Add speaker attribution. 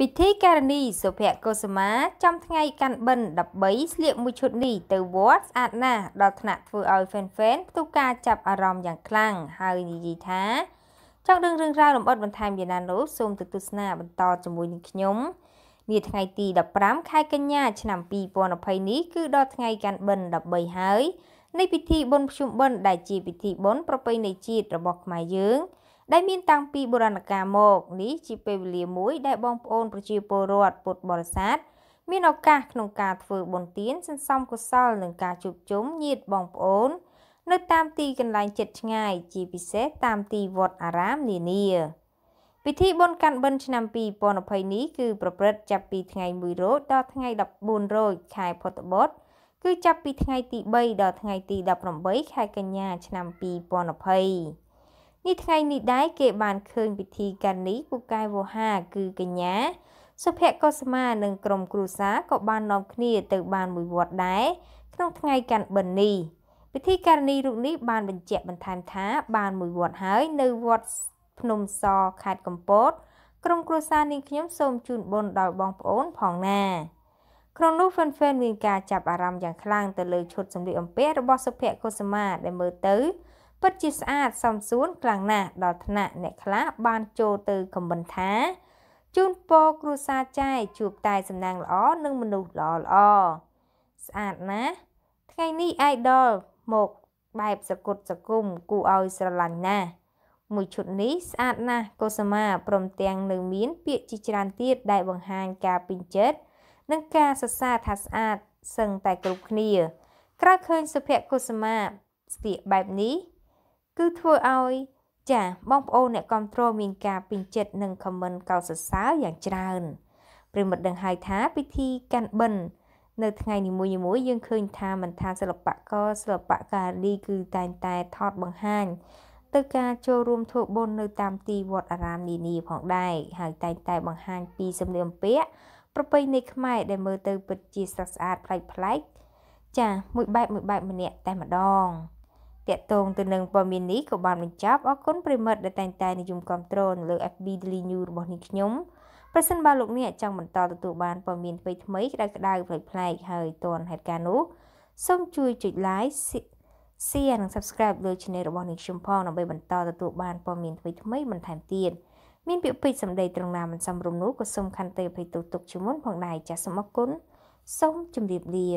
Speaker 1: ពិធីការនីសុភកុសមាចំថ្ងៃកាន់បិណ្ឌ13ស្លៀកមួយឈុតនេះទៅវត្តស្អាតណាស់ដល់ថ្នាក់ធ្វើឲ្យហ្វេនហ្វេនផ្ទុះការចាប់អារម្មណ៍យ៉ាងខ្លាំងហើយនិយាយថាចង់ដឹងរឿងរ៉ាវលម្អិតបន្ថែមយ៉ាងណានោះសូមទៅទស្សនាបន្តជាមួយនឹងខ្ញុំនាថ្ងៃទី15ខែកញ្ញាឆ្នាំ2020នេះគឺដល់ថ្ងៃកាន់បិណ្ឌ13ហើយនៃពិធីបុណ្យភ្ជុំបិណ្ឌដែលជាពិធីបុណ្យប្រពៃណីជាតិរបស់ខ្មែរយើង ដែលមានតាំងពីបុរាណកាលមកនេះជាពេលវេលាមួយដែលបងប្អូនប្រជាពលរដ្ឋពុទ្ធបរិស័ទមានឱកាសក្នុងការធ្វើបុណ្យទានសន្សំកុសលនិងការជួបជុំញាតិបងប្អូន នៅតាមទីកន្លែងចិត្តឆ្ងាយជាពិសេសតាមទីវត្តអារាមនានាពិធីបុណ្យកាន់បិណ្ឌឆ្នាំ2020នេះគឺប្រព្រឹត្តចាប់ពីថ្ងៃ1រោចដល់ថ្ងៃ14រោចខែផុតបុត្រគឺចាប់ពីថ្ងៃទី3ដល់ថ្ងៃទី18ខែកញ្ញាឆ្នាំ2020 នេះថ្ងៃនេះដែរគេបានឃើញពិធីការនេះពូកែវោហាគឺកញ្ញាសុភកុសមានិងក្រុមគ្រួសារក៏បាននាំគ្នាទៅបានមួយវត្តដែរក្នុងថ្ងៃកាន់បិណ្ឌនេះពិធីការនីរូបនេះបានបញ្ជាក់បន្ថែមថា បានមួយវត្តហើយនៅវត្តភ្នំសខេត្តកំពតក្រុមគ្រួសារនាងខ្ញុំសូមជូនបុណ្យដល់បងប្អូនផងណាក្នុងនោះ fan fan មានការចាប់អារម្មណ៍យ៉ាងខ្លាំងទៅលើឈុតសម្លៀកបំពាក់របស់សុភកុសមាដែលមើលទៅ ពិតជាស្អាតសំសួនខ្លាំងណាស់ដល់ថ្នាក់អ្នកខ្លះបានចូលទៅខមមិនថាជូនពរគ្រួសារចាយជួបតែសំណាងល្អនិងមនុស្សល្អល្អស្អាតណាស់ថ្ងៃនេះអៃដលមកបែបសគុតសគុំគូឲ្យស្រឡាញ់ណាស់មួយឈុតនេះស្អាតណាស់កុសមាព្រមទាំងនៅមាន ពាក្យជាច្រើនទៀតដែលបង្ហាញការពេញចិត្តនិងការសរសើរថាស្អាតសឹងតែគ្រប់គ្នាក្រោយឃើញសុភកុសមាស្ទាកបែបនេះ គឺធ្វើឲ្យចាបងប្អូនអ្នកគ្រប់គ្រងមានការពេញចិត្តនិងខមមិនកោតសរសើរយ៉ាងច្រើនប្រិមិត្តដឹងហើយថាពិធីកាន់បិណ្ឌនៅថ្ងៃនីមួយៗយើងឃើញថាមិនថាសិល្បករសិល្បការីគឺតែងតែថតបង្ហាញទៅការចូលរួមធ្វើបុណ្យនៅតាមទីវត្តអារាមនានាផងដែរហើយតែងតែបង្ហាញពីសម្លៀកបំពាក់ប្រពៃណីខ្មែរដែលមើលទៅពិតជាស្រស់ស្អាតប្លែកៗចាមួយបែបមួយបែបម្នាក់តែម្ដង តាក់ទងទៅនឹងព័ត៌មាននេះក៏បានបញ្ចប់អរគុណប្រិមិត្តដែលតែងតែនិយមគ្រប់គ្រងលើ FB Daily News របស់នេះខ្ញុំប្រសិនបើលោកអ្នកចង់បន្តទទួលបានព័ត៌មានថ្មីថ្មីក្តៅក្តៅប្លែកប្លែកហើយទាន់ហេតុការណ៍នោះសូមជួយចុច like share និង subscribe លើ channel របស់នេះខ្ញុំផងដើម្បីបន្តទទួលបានព័ត៌មានថ្មីថ្មីបន្ថែមទៀតមានពាក្យពេចន៍សម្ដីត្រង់ណាមិនសមរម្យនោះក៏សូមខន្តីអភ័យទោសទុកជាមុនផងដែរចាសសូមអរគុណសូមជម្រាបលា